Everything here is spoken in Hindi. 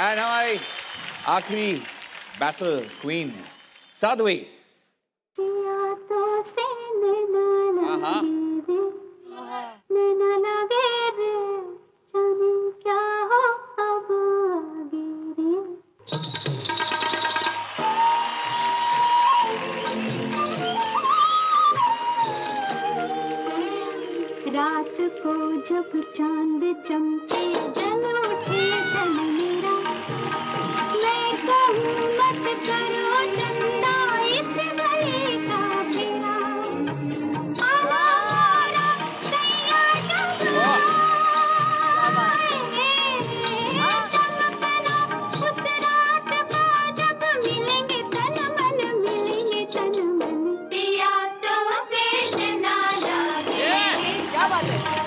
एंड हमारी आखिरी बैटल क्वीन साधवी हाँ रात को जब चाँद चमके 对。